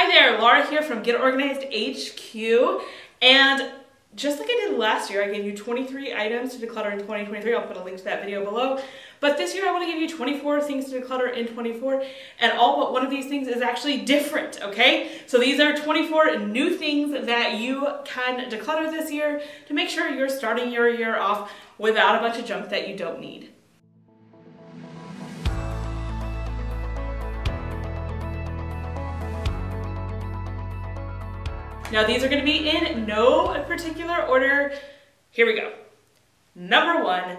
Hi there, Laura here from Get Organized HQ. And just like I did last year, I gave you 23 items to declutter in 2023. I'll put a link to that video below. But this year I want to give you 24 things to declutter in 24. And all but one of these things is actually different, okay? So these are 24 new things that you can declutter this year to make sure you're starting your year off without a bunch of junk that you don't need. Now these are gonna be in no particular order. Here we go. Number one,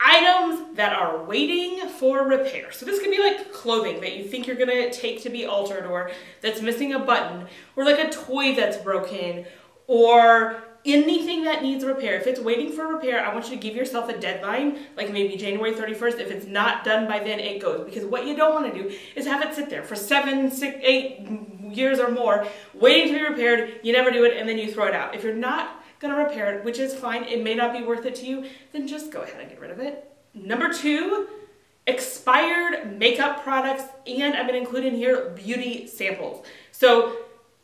items that are waiting for repair. So this could be like clothing that you think you're gonna take to be altered or that's missing a button or like a toy that's broken or anything that needs repair. If it's waiting for repair, I want you to give yourself a deadline, like maybe January 31st. If it's not done by then, it goes. Because what you don't want to do is have it sit there for seven, six, eight years or more, waiting to be repaired. You never do it, and then you throw it out. If you're not to repair it, which is fine, it may not be worth it to you, then just go ahead and get rid of it. Number two, expired makeup products, and I'm going to include in here beauty samples. So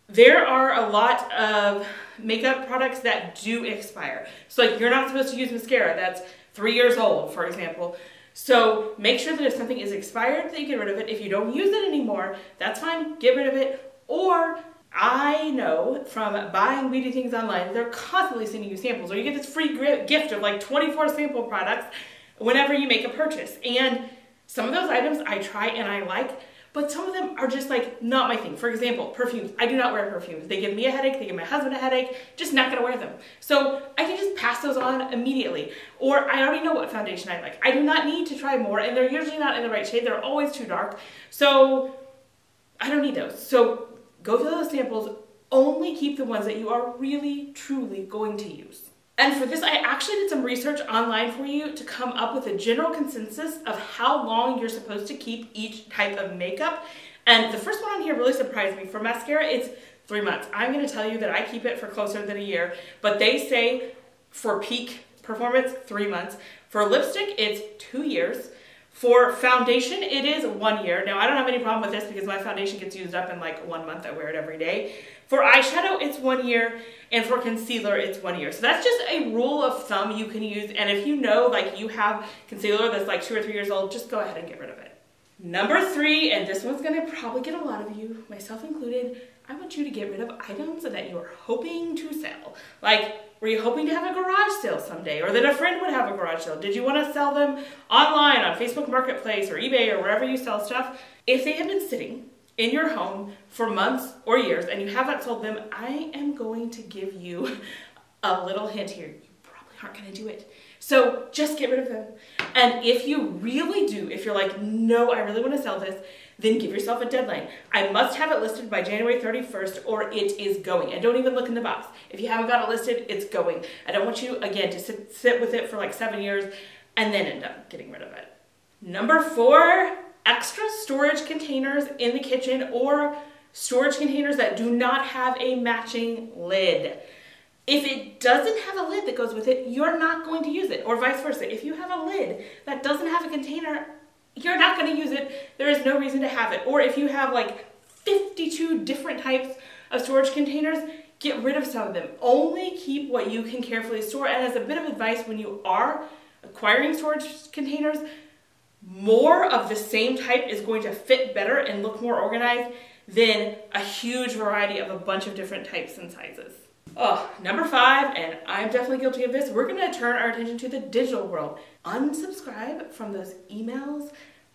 there are a lot of makeup products that do expire. So like you're not supposed to use mascara that's three years old, for example. So make sure that if something is expired, that you get rid of it. If you don't use it anymore, that's fine, get rid of it. Or I know from buying beauty things online, they're constantly sending you samples, or you get this free gift of like 24 sample products whenever you make a purchase. And some of those items I try and I like, but some of them are just like not my thing. For example, perfumes. I do not wear perfumes. They give me a headache, they give my husband a headache, just not gonna wear them. So I can just pass those on immediately. Or I already know what foundation I like. I do not need to try more, and they're usually not in the right shade. They're always too dark. So I don't need those. So go through those samples, only keep the ones that you are really, truly going to use. And for this, I actually did some research online for you to come up with a general consensus of how long you're supposed to keep each type of makeup. And the first one on here really surprised me. For mascara, it's three months. I'm gonna tell you that I keep it for closer than a year, but they say for peak performance, three months. For lipstick, it's two years. For foundation, it is one year. Now, I don't have any problem with this because my foundation gets used up in like one month. I wear it every day. For eyeshadow, it's one year. And for concealer, it's one year. So that's just a rule of thumb you can use. And if you know like you have concealer that's like two or three years old, just go ahead and get rid of it. Number three, and this one's gonna probably get a lot of you, myself included, I want you to get rid of items that you are hoping to sell. Like were you hoping to have a garage sale someday or that a friend would have a garage sale? Did you want to sell them online on Facebook Marketplace or eBay or wherever you sell stuff? If they have been sitting in your home for months or years and you haven't sold them, I am going to give you a little hint here. You probably aren't going to do it. So just get rid of them. And if you really do, if you're like, no, I really want to sell this, then give yourself a deadline. I must have it listed by January 31st or it is going. And don't even look in the box. If you haven't got it listed, it's going. I don't want you, again, to sit, sit with it for like seven years and then end up getting rid of it. Number four, extra storage containers in the kitchen or storage containers that do not have a matching lid. If it doesn't have a lid that goes with it, you're not going to use it, or vice versa. If you have a lid that doesn't have a container you're not going to use it. There is no reason to have it. Or if you have like 52 different types of storage containers, get rid of some of them. Only keep what you can carefully store. And as a bit of advice, when you are acquiring storage containers, more of the same type is going to fit better and look more organized than a huge variety of a bunch of different types and sizes. Oh, number five, and I'm definitely guilty of this, we're gonna turn our attention to the digital world. Unsubscribe from those emails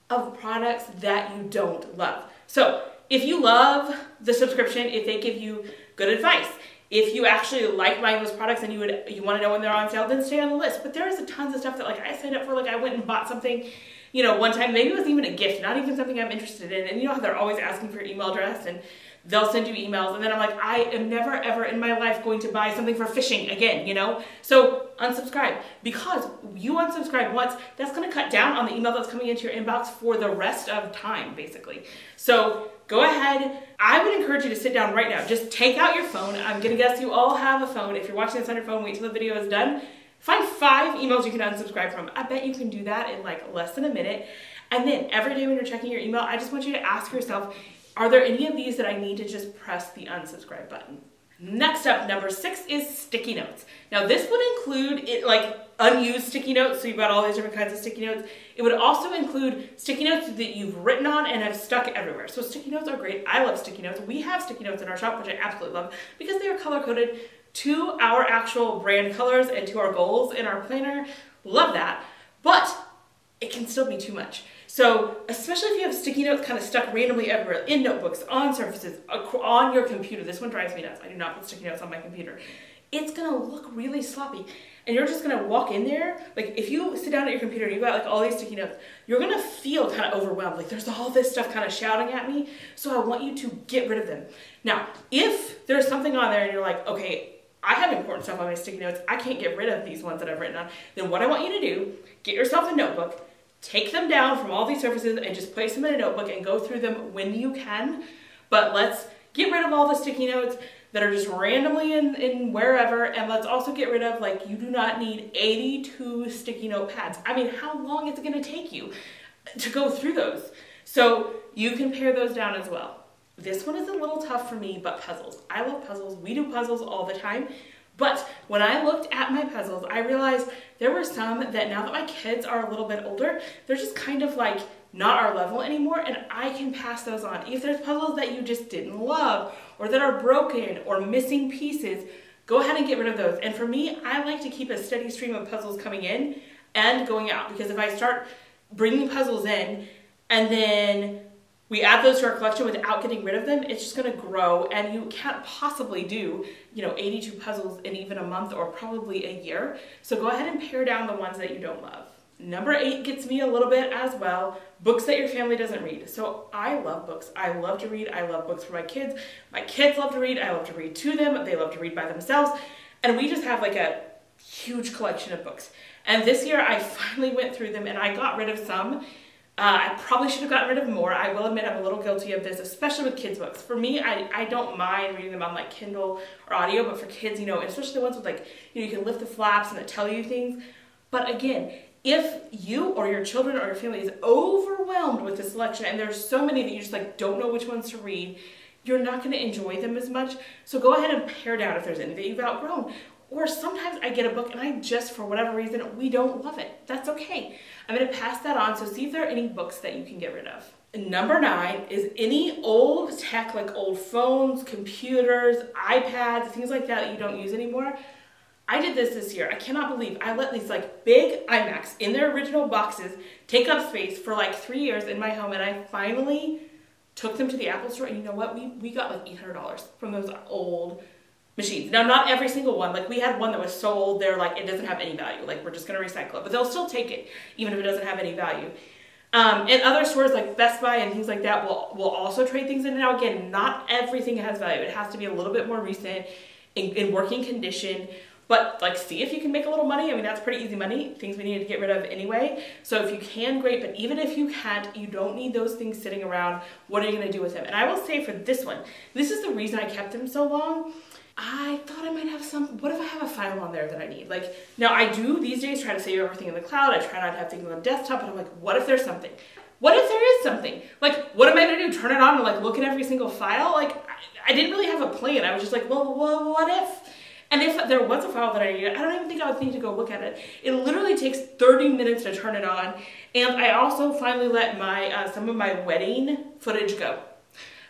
of products that you don't love. So if you love the subscription, if they give you good advice, if you actually like buying those products and you would you want to know when they're on sale, then stay on the list. But there is a tons of stuff that like I signed up for, like I went and bought something, you know, one time, maybe it was even a gift, not even something I'm interested in. And you know how they're always asking for your email address and they'll send you emails and then I'm like, I am never ever in my life going to buy something for fishing again, you know? So unsubscribe because you unsubscribe once, that's gonna cut down on the email that's coming into your inbox for the rest of time, basically. So go ahead. I would encourage you to sit down right now. Just take out your phone. I'm gonna guess you all have a phone. If you're watching this on your phone, wait till the video is done. Find five emails you can unsubscribe from. I bet you can do that in like less than a minute. And then every day when you're checking your email, I just want you to ask yourself, Are there any of these that I need to just press the unsubscribe button? Next up, number six is sticky notes. Now this would include it like unused sticky notes, so you've got all these different kinds of sticky notes. It would also include sticky notes that you've written on and have stuck everywhere. So sticky notes are great. I love sticky notes. We have sticky notes in our shop, which I absolutely love because they are color coded to our actual brand colors and to our goals in our planner. Love that. But it can still be too much. So especially if you have sticky notes kind of stuck randomly everywhere, in notebooks, on surfaces, on your computer, this one drives me nuts. I do not put sticky notes on my computer. It's gonna look really sloppy. And you're just gonna walk in there, like if you sit down at your computer and you've got like all these sticky notes, you're gonna feel kind of overwhelmed. Like there's all this stuff kind of shouting at me. So I want you to get rid of them. Now, if there's something on there and you're like, okay, I have important stuff on my sticky notes. I can't get rid of these ones that I've written on. Then what I want you to do, get yourself a notebook, take them down from all these surfaces and just place them in a notebook and go through them when you can. But let's get rid of all the sticky notes that are just randomly in, in wherever. And let's also get rid of, like, you do not need 82 sticky note pads. I mean, how long is it gonna take you to go through those? So you can pare those down as well. This one is a little tough for me, but puzzles. I love puzzles. We do puzzles all the time. But when I looked at my puzzles, I realized there were some that now that my kids are a little bit older, they're just kind of like not our level anymore and I can pass those on. If there's puzzles that you just didn't love or that are broken or missing pieces, go ahead and get rid of those. And for me, I like to keep a steady stream of puzzles coming in and going out because if I start bringing puzzles in and then we add those to our collection without getting rid of them, it's just gonna grow and you can't possibly do, you know, 82 puzzles in even a month or probably a year. So go ahead and pare down the ones that you don't love. Number eight gets me a little bit as well, books that your family doesn't read. So I love books. I love to read. I love books for my kids. My kids love to read. I love to read to them. They love to read by themselves. And we just have like a huge collection of books. And this year I finally went through them and I got rid of some uh, I probably should have gotten rid of more. I will admit I'm a little guilty of this, especially with kids' books. For me, I, I don't mind reading them on like Kindle or audio, but for kids, you know, especially the ones with like, you know, you can lift the flaps and it tell you things. But again, if you or your children or your family is overwhelmed with the selection and there's so many that you just like don't know which ones to read, you're not going to enjoy them as much. So go ahead and pare down if there's any that you've outgrown. Or sometimes I get a book and I just, for whatever reason, we don't love it. That's okay. I'm gonna pass that on, so see if there are any books that you can get rid of. Number nine is any old tech, like old phones, computers, iPads, things like that that you don't use anymore. I did this this year. I cannot believe I let these like big iMacs in their original boxes take up space for like three years in my home and I finally took them to the Apple store and you know what? We, we got like $800 from those old machines. Now, not every single one. Like we had one that was so old, they're like, it doesn't have any value. Like we're just gonna recycle it, but they'll still take it, even if it doesn't have any value. Um, and other stores like Best Buy and things like that will, will also trade things in. Now again, not everything has value. It has to be a little bit more recent in, in working condition. But like see if you can make a little money. I mean, that's pretty easy money, things we need to get rid of anyway. So if you can, great, but even if you can't, you don't need those things sitting around. What are you gonna do with them? And I will say for this one, this is the reason I kept them so long I thought I might have some, what if I have a file on there that I need? Like, now I do these days try to save everything in the cloud. I try not to have things on the desktop, but I'm like, what if there's something? What if there is something? Like, what am I gonna do? Turn it on and like look at every single file? Like, I, I didn't really have a plan. I was just like, well, well, what if? And if there was a file that I needed, I don't even think I would need to go look at it. It literally takes 30 minutes to turn it on. And I also finally let my, uh, some of my wedding footage go.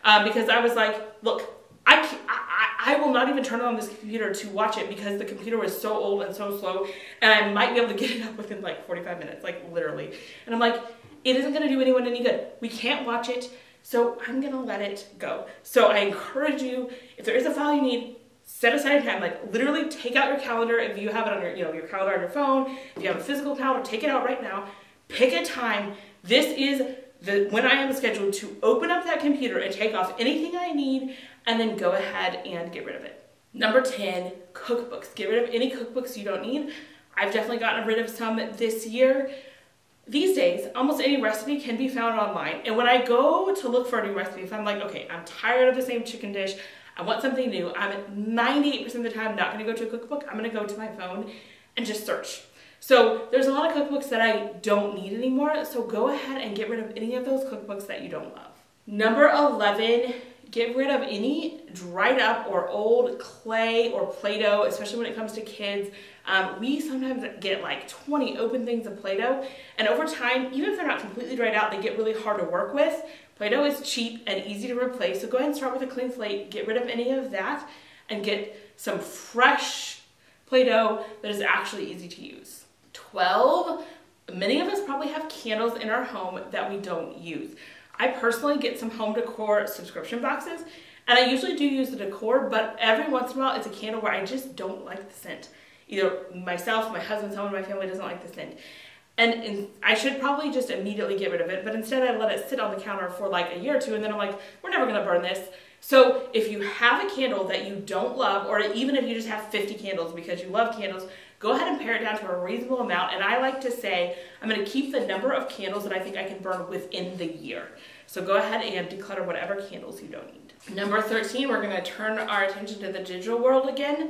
Um, because I was like, look, I, can't I, I will not even turn on this computer to watch it because the computer was so old and so slow and I might be able to get it up within like 45 minutes, like literally. And I'm like, it isn't gonna do anyone any good. We can't watch it, so I'm gonna let it go. So I encourage you, if there is a file you need, set aside time, like literally take out your calendar if you have it on your, you know, your calendar on your phone, if you have a physical calendar, take it out right now, pick a time. This is the, when I am scheduled to open up that computer and take off anything I need and then go ahead and get rid of it. Number 10, cookbooks. Get rid of any cookbooks you don't need. I've definitely gotten rid of some this year. These days, almost any recipe can be found online. And when I go to look for a new recipe, if I'm like, okay, I'm tired of the same chicken dish, I want something new, I'm 98% of the time not gonna go to a cookbook, I'm gonna go to my phone and just search. So there's a lot of cookbooks that I don't need anymore, so go ahead and get rid of any of those cookbooks that you don't love. Number 11, get rid of any dried up or old clay or Play-Doh, especially when it comes to kids. Um, we sometimes get like 20 open things of Play-Doh, and over time, even if they're not completely dried out, they get really hard to work with. Play-Doh is cheap and easy to replace, so go ahead and start with a clean slate, get rid of any of that, and get some fresh Play-Doh that is actually easy to use. 12, many of us probably have candles in our home that we don't use. I personally get some home decor subscription boxes and I usually do use the decor, but every once in a while it's a candle where I just don't like the scent. Either myself, my husband, someone in my family doesn't like the scent. And, and, I should probably just immediately get rid of it, but instead I let it sit on the counter for like a year or two and then I'm like, we're never gonna burn this. So if you have a candle that you don't love, or even if you just have 50 candles because you love candles, go ahead and pare it down to a reasonable amount. And I like to say, I'm gonna keep the number of candles that I think I can burn within the year. So go ahead and declutter whatever candles you don't need. Number 13, we're gonna turn our attention to the digital world again.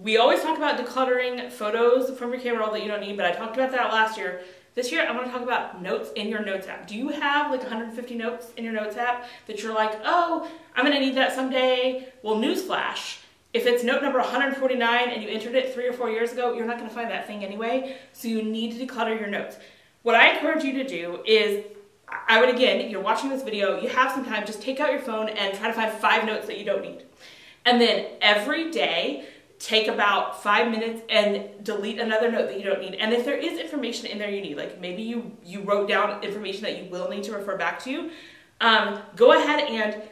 We always talk about decluttering photos from your camera roll that you don't need, but I talked about that last year. This year, I want to talk about notes in your notes app. Do you have like 150 notes in your notes app that you're like, oh, I'm gonna need that someday? Well, newsflash, if it's note number 149 and you entered it three or four years ago, you're not gonna find that thing anyway, so you need to declutter your notes. What I encourage you to do is, I would again, you're watching this video, you have some time, just take out your phone and try to find five notes that you don't need. And then every day, take about five minutes and delete another note that you don't need. And if there is information in there you need, like maybe you, you wrote down information that you will need to refer back to, um, go ahead and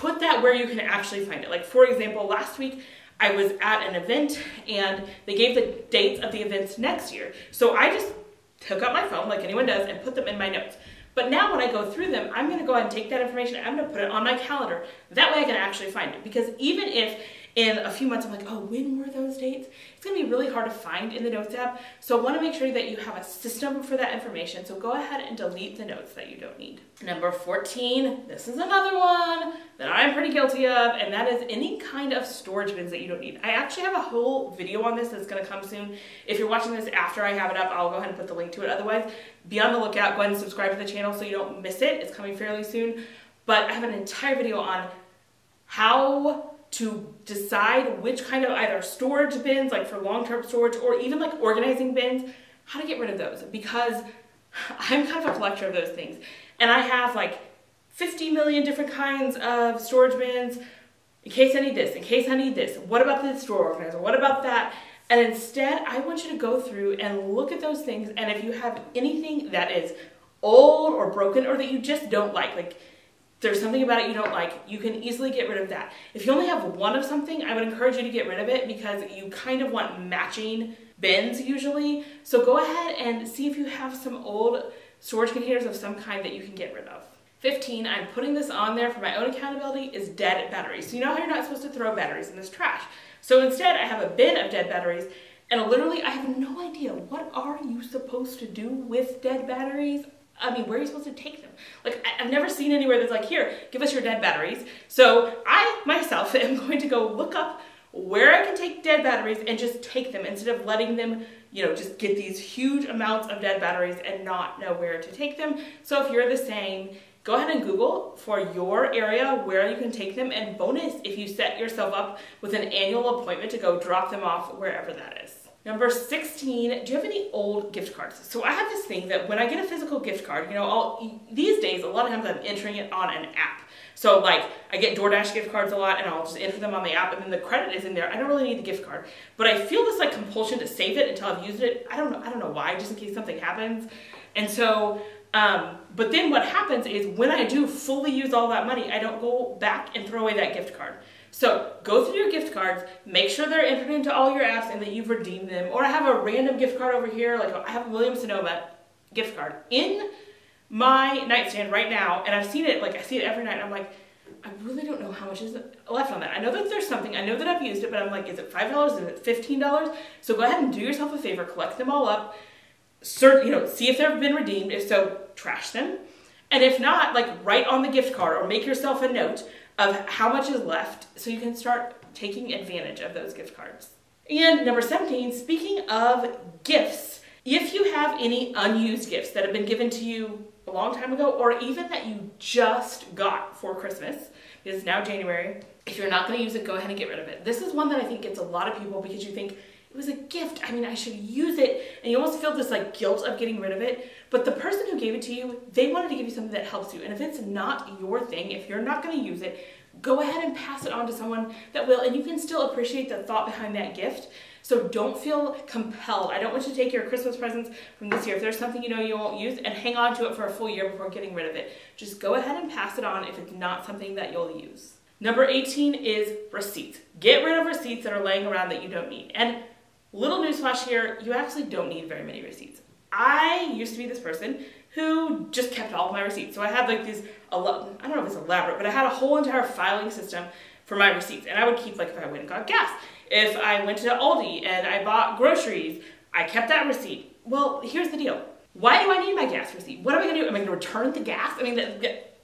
put that where you can actually find it. Like for example, last week I was at an event and they gave the dates of the events next year. So I just took out my phone like anyone does and put them in my notes. But now when I go through them, I'm gonna go ahead and take that information, I'm gonna put it on my calendar. That way I can actually find it. Because even if in a few months I'm like, oh, when were those dates? It's gonna be really hard to find in the Notes app. So I wanna make sure that you have a system for that information. So go ahead and delete the notes that you don't need. Number 14, this is another one that I'm pretty guilty of, and that is any kind of storage bins that you don't need. I actually have a whole video on this that's gonna come soon. If you're watching this after I have it up, I'll go ahead and put the link to it. Otherwise, be on the lookout, go ahead and subscribe to the channel so you don't miss it. It's coming fairly soon. But I have an entire video on how to decide which kind of either storage bins, like for long-term storage, or even like organizing bins, how to get rid of those. Because I'm kind of a collector of those things. And I have like 50 million different kinds of storage bins in case I need this, in case I need this. What about this drawer organizer? What about that? And instead, I want you to go through and look at those things. And if you have anything that is old or broken or that you just don't like, like there's something about it you don't like, you can easily get rid of that. If you only have one of something, I would encourage you to get rid of it because you kind of want matching bins usually. So go ahead and see if you have some old storage containers of some kind that you can get rid of. 15, I'm putting this on there for my own accountability, is dead batteries. So you know how you're not supposed to throw batteries in this trash. So instead, I have a bin of dead batteries, and literally, I have no idea what are you supposed to do with dead batteries? I mean, where are you supposed to take them? Like, I've never seen anywhere that's like, here, give us your dead batteries. So I, myself, am going to go look up where I can take dead batteries and just take them instead of letting them, you know, just get these huge amounts of dead batteries and not know where to take them. So if you're the same, go ahead and Google for your area where you can take them and bonus if you set yourself up with an annual appointment to go drop them off wherever that is. Number 16, do you have any old gift cards? So I have this thing that when I get a physical gift card, you know, I'll, these days, a lot of times I'm entering it on an app. So like, I get DoorDash gift cards a lot and I'll just enter them on the app and then the credit is in there. I don't really need the gift card, but I feel this like compulsion to save it until I've used it. I don't know, I don't know why, just in case something happens. And so, um, but then what happens is when I do fully use all that money, I don't go back and throw away that gift card. So go through your gift cards, make sure they're entered into all your apps and that you've redeemed them. Or I have a random gift card over here, like I have a Williams Sonoma gift card in my nightstand right now, and I've seen it, like I see it every night, I'm like, I really don't know how much is left on that. I know that there's something, I know that I've used it, but I'm like, is it $5, is it $15? So go ahead and do yourself a favor, collect them all up, search, you know, see if they've been redeemed, if so, trash them. And if not, like write on the gift card or make yourself a note of how much is left so you can start taking advantage of those gift cards. And number 17, speaking of gifts, if you have any unused gifts that have been given to you a long time ago or even that you just got for Christmas, because it's now January. If you're not going to use it, go ahead and get rid of it. This is one that I think gets a lot of people because you think it was a gift. I mean, I should use it. And you almost feel this like guilt of getting rid of it. But the person who gave it to you, they wanted to give you something that helps you. And if it's not your thing, if you're not going to use it, go ahead and pass it on to someone that will. And you can still appreciate the thought behind that gift. So don't feel compelled. I don't want you to take your Christmas presents from this year. If there's something you know you won't use and hang on to it for a full year before getting rid of it. Just go ahead and pass it on if it's not something that you'll use. Number 18 is receipts. Get rid of receipts that are laying around that you don't need. And little newsflash here, you actually don't need very many receipts. I used to be this person who just kept all of my receipts. So I had like these, a lot I don't know if it's elaborate, but I had a whole entire filing system for my receipts. And I would keep like if I went and got gas, if I went to Aldi and I bought groceries, I kept that receipt. Well, here's the deal. Why do I need my gas receipt? What am I gonna do? Am I gonna return the gas? I mean, that,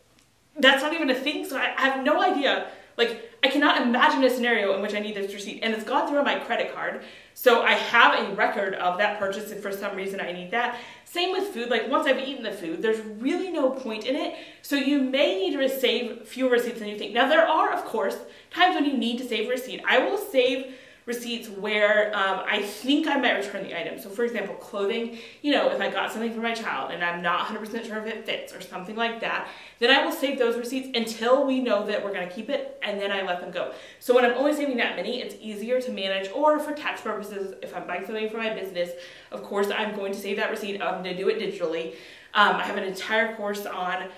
that's not even a thing, so I have no idea. Like, I cannot imagine a scenario in which I need this receipt. And it's gone through on my credit card. So I have a record of that purchase if for some reason I need that. Same with food, like once I've eaten the food, there's really no point in it. So you may need to save fewer receipts than you think. Now there are, of course, times when you need to save a receipt. I will save receipts where um, I think I might return the item. So for example, clothing, you know, if I got something for my child and I'm not 100% sure if it fits or something like that, then I will save those receipts until we know that we're gonna keep it and then I let them go. So when I'm only saving that many, it's easier to manage or for tax purposes, if I'm buying something for my business, of course I'm going to save that receipt, I'm gonna do it digitally. Um, I have an entire course on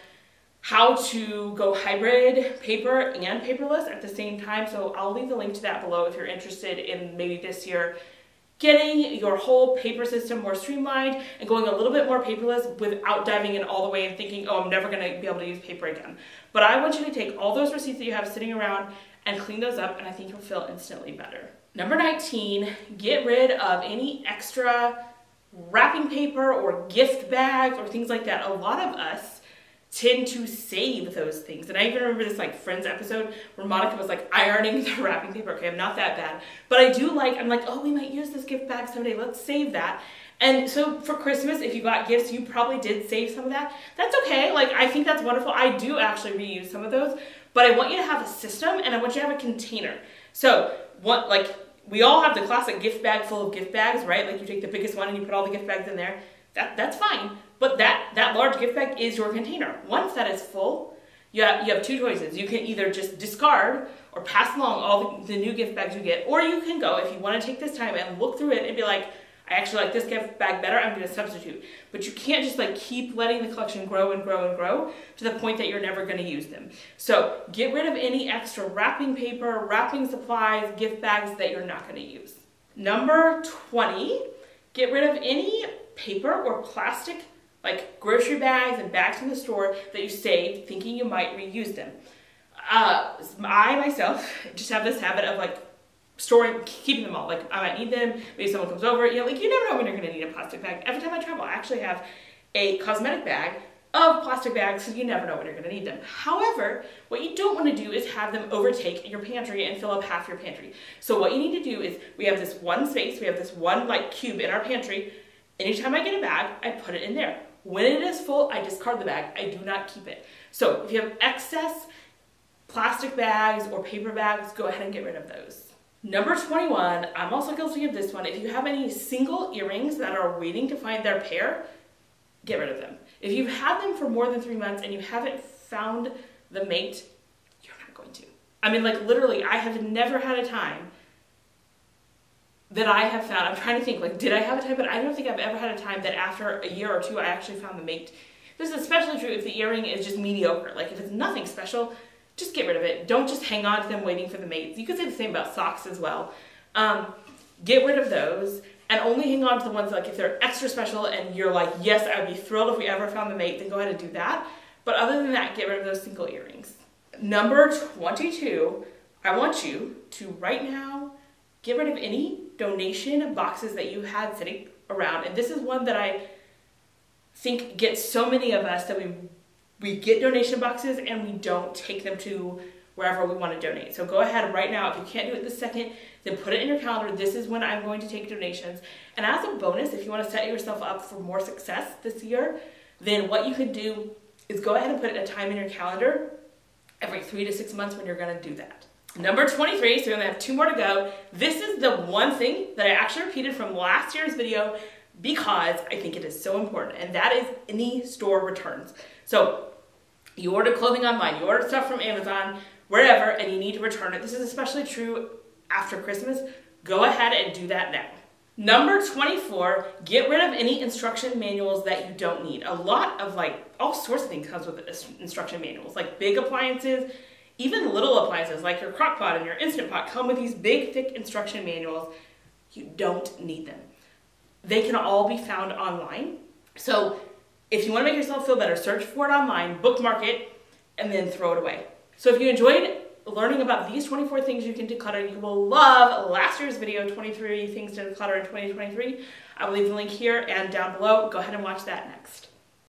how to go hybrid paper and paperless at the same time. So I'll leave the link to that below if you're interested in maybe this year getting your whole paper system more streamlined and going a little bit more paperless without diving in all the way and thinking, oh, I'm never gonna be able to use paper again. But I want you to take all those receipts that you have sitting around and clean those up and I think you'll feel instantly better. Number 19, get rid of any extra wrapping paper or gift bags or things like that. A lot of us tend to save those things. And I even remember this like Friends episode where Monica was like ironing the wrapping paper. Okay, I'm not that bad. But I do like, I'm like, oh, we might use this gift bag someday. Let's save that. And so for Christmas, if you got gifts, you probably did save some of that. That's okay. Like, I think that's wonderful. I do actually reuse some of those, but I want you to have a system and I want you to have a container. So what, like, we all have the classic gift bag full of gift bags, right? Like you take the biggest one and you put all the gift bags in there. That, that's fine. But that, that large gift bag is your container. Once that is full, you have, you have two choices. You can either just discard or pass along all the, the new gift bags you get, or you can go, if you want to take this time and look through it and be like, I actually like this gift bag better, I'm to substitute. But you can't just like keep letting the collection grow and grow and grow to the point that you're never going to use them. So get rid of any extra wrapping paper, wrapping supplies, gift bags that you're not going to use. Number 20, get rid of any paper or plastic like grocery bags and bags from the store that you saved thinking you might reuse them. Uh, I myself just have this habit of like storing, keeping them all. Like I might need them, maybe someone comes over, you know, like you never know when you're gonna need a plastic bag. Every time I travel, I actually have a cosmetic bag of plastic bags because you never know when you're going to need them. However, what you don't want to do is have them overtake your pantry and fill up half your pantry. So what you need to do is we have this one space, we have this one like cube in our pantry. Anytime I get a bag, I put it in there. When it is full, I discard the bag. I do not keep it. So if you have excess plastic bags or paper bags, go ahead and get rid of those. Number 21, I'm also guilty of this one. If you have any single earrings that are waiting to find their pair, get rid of them. If you've had them for more than three months and you haven't found the mate, you're not going to. I mean, like literally, I have never had a time that I have found, I'm trying to think, like, did I have a time? But I don't think I've ever had a time that after a year or two, I actually found the mate. This is especially true if the earring is just mediocre. Like, if it's nothing special, just get rid of it. Don't just hang on to them waiting for the mates. You could say the same about socks as well. Um, get rid of those and only hang on to the ones like if they're extra special and you're like, yes, I would be thrilled if we ever found the mate, then go ahead and do that. But other than that, get rid of those single earrings. Number 22, I want you to right now get rid of any donation boxes that you had sitting around. And this is one that I think gets so many of us that we we get donation boxes and we don't take them to wherever we want to donate. So go ahead right now. If you can't do it this second, then put it in your calendar. This is when I'm going to take donations. And as a bonus, if you want to set yourself up for more success this year, then what you could do is go ahead and put a time in your calendar every three to six months when you're gonna do that. Number 23, so we only have two more to go. This is the one thing that I actually repeated from last year's video because I think it is so important, and that is any store returns. So you order clothing online, you order stuff from Amazon, wherever, and you need to return it. This is especially true after Christmas. Go ahead and do that now. Number 24, get rid of any instruction manuals that you don't need. A lot of like, all sorts of things comes with instruction manuals, like big appliances, even little appliances like your crock pot and your Instant Pot come with these big, thick instruction manuals. You don't need them. They can all be found online. So if you want to make yourself feel better, search for it online, bookmark it, and then throw it away. So if you enjoyed learning about these 24 things you can declutter, you will love last year's video, 23 things to declutter in 2023. I will leave the link here and down below. Go ahead and watch that next.